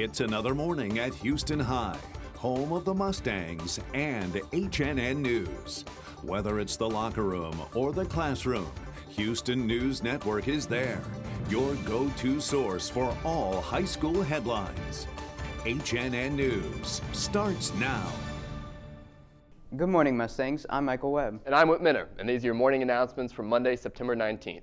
It's another morning at Houston High, home of the Mustangs and HNN News. Whether it's the locker room or the classroom, Houston News Network is there, your go to source for all high school headlines. HNN News starts now. Good morning, Mustangs. I'm Michael Webb. And I'm Whit Minner, and these are your morning announcements for Monday, September 19th.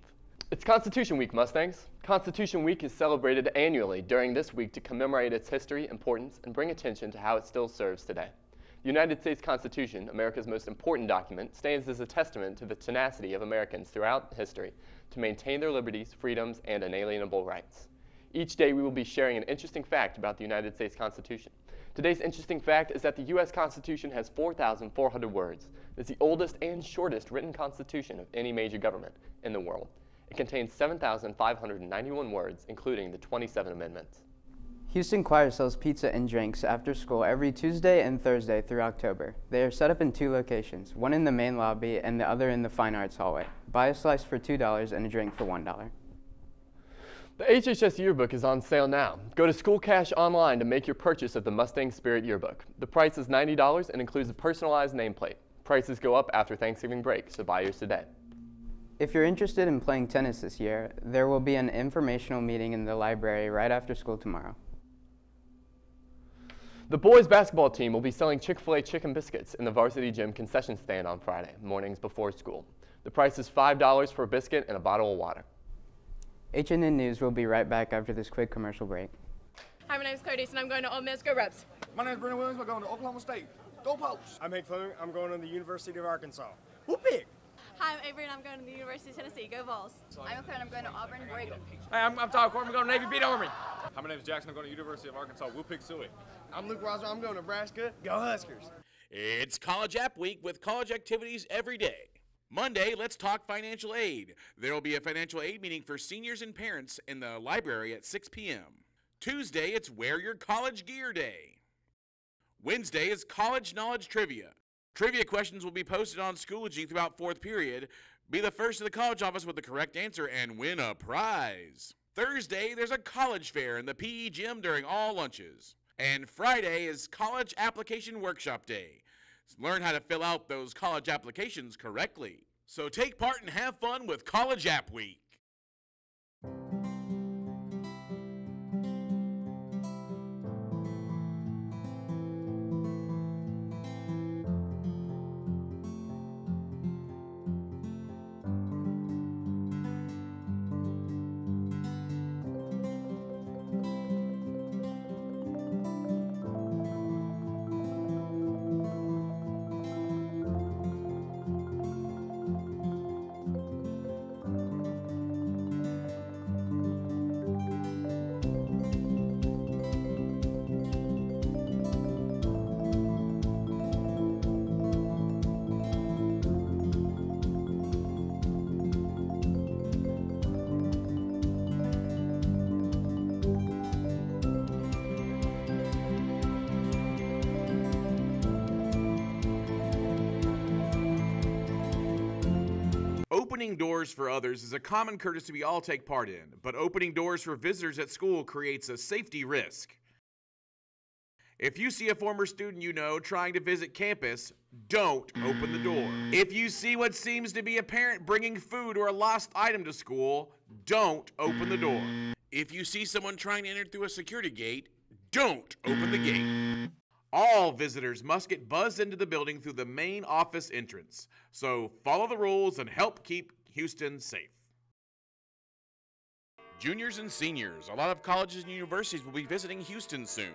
It's Constitution Week, Mustangs. Constitution Week is celebrated annually during this week to commemorate its history, importance, and bring attention to how it still serves today. The United States Constitution, America's most important document, stands as a testament to the tenacity of Americans throughout history to maintain their liberties, freedoms, and inalienable rights. Each day we will be sharing an interesting fact about the United States Constitution. Today's interesting fact is that the U.S. Constitution has 4,400 words. It's the oldest and shortest written constitution of any major government in the world. It contains 7,591 words, including the 27 amendments. Houston Choir sells pizza and drinks after school every Tuesday and Thursday through October. They are set up in two locations, one in the main lobby and the other in the Fine Arts hallway. Buy a slice for $2 and a drink for $1. The HHS yearbook is on sale now. Go to School Cash online to make your purchase of the Mustang Spirit yearbook. The price is $90 and includes a personalized nameplate. Prices go up after Thanksgiving break, so buy yours today. If you're interested in playing tennis this year, there will be an informational meeting in the library right after school tomorrow. The boys basketball team will be selling Chick-fil-A chicken biscuits in the varsity gym concession stand on Friday, mornings before school. The price is $5 for a biscuit and a bottle of water. HNN News will be right back after this quick commercial break. Hi, my name is Cody, and I'm going to Ole Miss. Go Rebs. My name is Brendan Williams. We're going to Oklahoma State. Go Pokes. I'm Hank Fleming. I'm going to the University of Arkansas. Whoop it! Hi, I'm Avery, and I'm going to the University of Tennessee. Go Vols. I'm McLaren. I'm going to Auburn. Brigham. Hey, I'm, I'm Todd Corbin. I'm going to Navy beat Army. Hi, my name is Jackson. I'm going to University of Arkansas. We'll pick Suey. I'm Luke Roswell. I'm going to Nebraska. Go Huskers. It's College App Week with college activities every day. Monday, let's talk financial aid. There will be a financial aid meeting for seniors and parents in the library at 6 p.m. Tuesday, it's Wear Your College Gear Day. Wednesday is College Knowledge Trivia. Trivia questions will be posted on Schoology throughout fourth period. Be the first to the college office with the correct answer and win a prize. Thursday, there's a college fair in the PE gym during all lunches. And Friday is College Application Workshop Day. Learn how to fill out those college applications correctly. So take part and have fun with College App Week. Opening doors for others is a common courtesy we all take part in, but opening doors for visitors at school creates a safety risk. If you see a former student you know trying to visit campus, don't open the door. If you see what seems to be a parent bringing food or a lost item to school, don't open the door. If you see someone trying to enter through a security gate, don't open the gate. All visitors must get buzzed into the building through the main office entrance. So follow the rules and help keep Houston safe. Juniors and seniors, a lot of colleges and universities will be visiting Houston soon.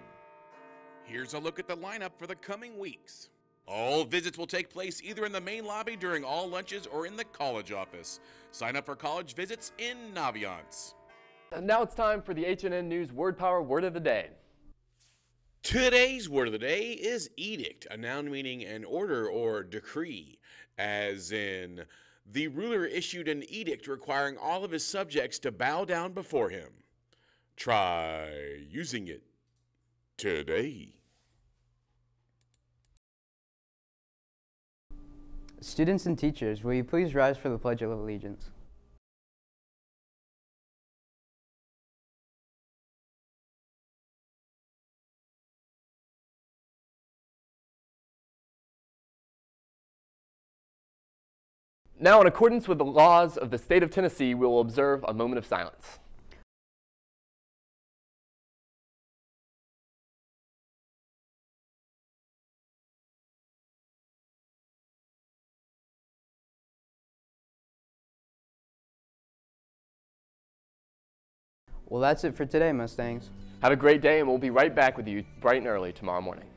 Here's a look at the lineup for the coming weeks. All visits will take place either in the main lobby during all lunches or in the college office. Sign up for college visits in Naviance. And now it's time for the HNN News Word Power Word of the Day. Today's word of the day is edict, a noun meaning an order or decree, as in the ruler issued an edict requiring all of his subjects to bow down before him. Try using it today. Students and teachers, will you please rise for the Pledge of Allegiance? Now, in accordance with the laws of the state of Tennessee, we will observe a moment of silence. Well, that's it for today, Mustangs. Have a great day, and we'll be right back with you bright and early tomorrow morning.